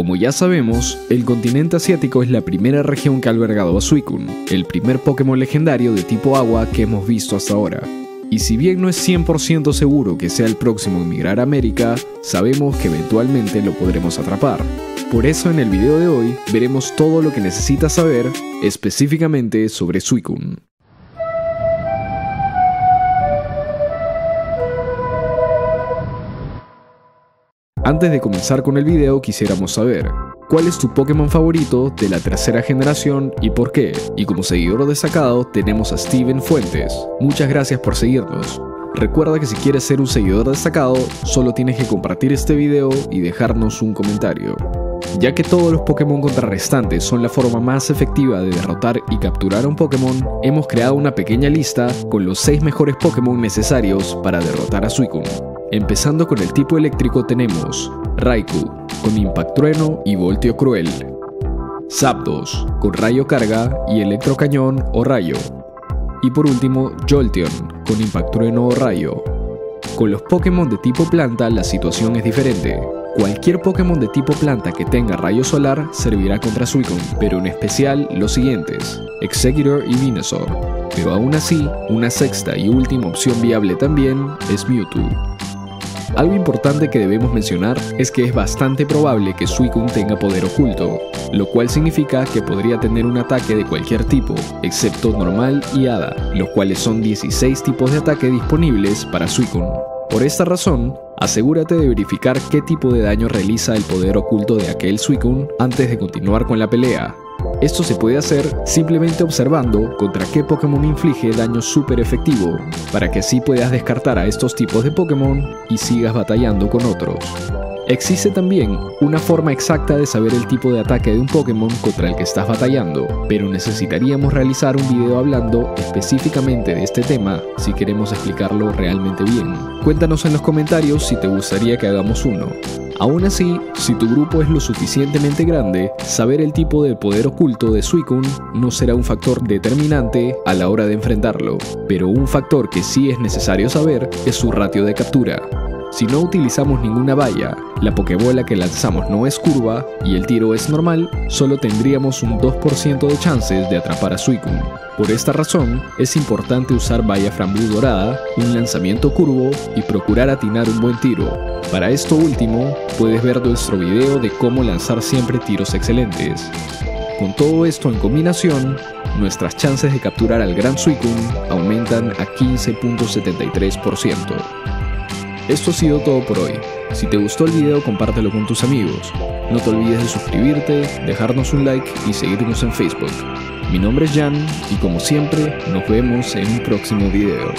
Como ya sabemos, el continente asiático es la primera región que ha albergado a Suicune, el primer Pokémon legendario de tipo agua que hemos visto hasta ahora. Y si bien no es 100% seguro que sea el próximo en migrar a América, sabemos que eventualmente lo podremos atrapar. Por eso en el video de hoy veremos todo lo que necesitas saber específicamente sobre Suicune. Antes de comenzar con el video quisiéramos saber, ¿Cuál es tu Pokémon favorito de la tercera generación y por qué? Y como seguidor destacado tenemos a Steven Fuentes. Muchas gracias por seguirnos. Recuerda que si quieres ser un seguidor destacado, solo tienes que compartir este video y dejarnos un comentario. Ya que todos los Pokémon contrarrestantes son la forma más efectiva de derrotar y capturar a un Pokémon, hemos creado una pequeña lista con los 6 mejores Pokémon necesarios para derrotar a Suicune. Empezando con el tipo eléctrico tenemos Raikou, con Impact Trueno y Voltio Cruel. Zapdos, con Rayo Carga y Electrocañón o Rayo. Y por último, Jolteon, con Impact Trueno o Rayo. Con los Pokémon de tipo planta la situación es diferente. Cualquier Pokémon de tipo planta que tenga rayo solar servirá contra Suicune, pero en especial los siguientes, Executor y Venusaur. Pero aún así, una sexta y última opción viable también es Mewtwo. Algo importante que debemos mencionar es que es bastante probable que Suicune tenga poder oculto, lo cual significa que podría tener un ataque de cualquier tipo, excepto normal y hada, los cuales son 16 tipos de ataque disponibles para Suicune. Por esta razón, asegúrate de verificar qué tipo de daño realiza el poder oculto de aquel Suicune antes de continuar con la pelea, esto se puede hacer simplemente observando contra qué Pokémon inflige daño súper efectivo, para que así puedas descartar a estos tipos de Pokémon y sigas batallando con otros. Existe también una forma exacta de saber el tipo de ataque de un Pokémon contra el que estás batallando, pero necesitaríamos realizar un video hablando específicamente de este tema si queremos explicarlo realmente bien. Cuéntanos en los comentarios si te gustaría que hagamos uno. Aún así, si tu grupo es lo suficientemente grande, saber el tipo de poder oculto de Suicune no será un factor determinante a la hora de enfrentarlo, pero un factor que sí es necesario saber es su ratio de captura. Si no utilizamos ninguna valla, la Pokébola que lanzamos no es curva y el tiro es normal, solo tendríamos un 2% de chances de atrapar a Suicune. Por esta razón, es importante usar valla frambú dorada, un lanzamiento curvo y procurar atinar un buen tiro. Para esto último, puedes ver nuestro video de cómo lanzar siempre tiros excelentes. Con todo esto en combinación, nuestras chances de capturar al Gran Suicune aumentan a 15.73%. Esto ha sido todo por hoy. Si te gustó el video, compártelo con tus amigos. No te olvides de suscribirte, dejarnos un like y seguirnos en Facebook. Mi nombre es Jan y como siempre, nos vemos en un próximo video.